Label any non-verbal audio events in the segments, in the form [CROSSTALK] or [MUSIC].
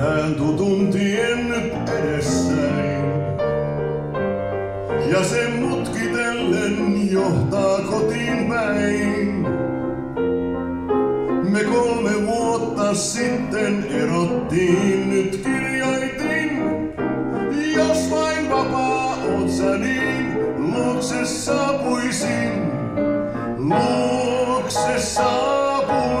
näen tutun tien nyt edessäin. Ja se mutkitellen johtaa kotiin päin. Me kolme vuotta sitten erottiin, nyt kirjoitin. Jos vain vapaa oot sä niin, luokse saapuisin. Luokse saapuisin.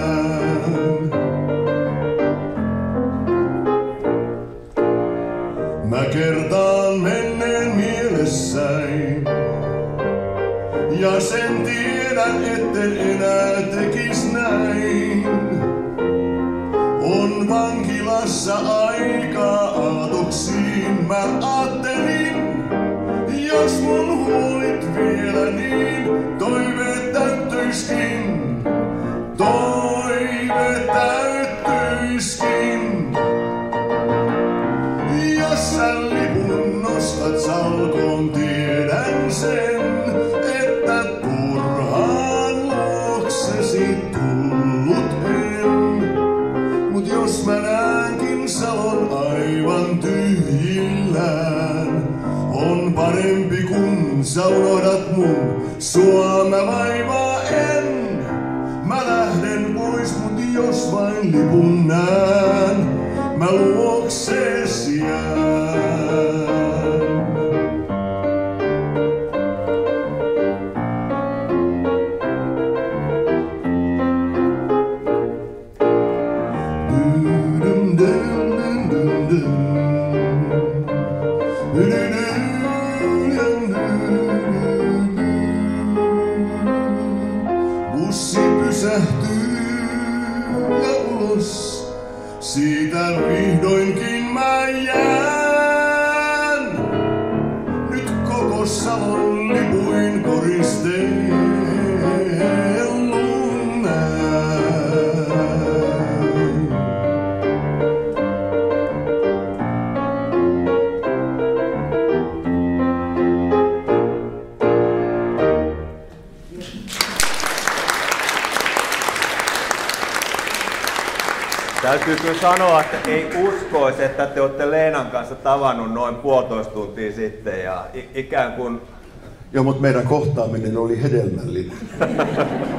kertaan menneen mielessäin. Ja sen tiedän, etten enää parempi kun sä unohdat mun, sua mä vaivaa en. Mä lähden pois, mut jos vain lipun näen, mä luoksees jään. Dum, Bussi pysähtyy ja ulos, siitä vihdoinkin mä jään. Nyt koko salon lipuin koristellun Täytyy kyllä sanoa, että ei uskoisi, että te olette Leenan kanssa tavannut noin puolitoista tuntia sitten ja ikään kuin Joo, mutta meidän kohtaaminen oli hedelmällinen. [LAUGHS]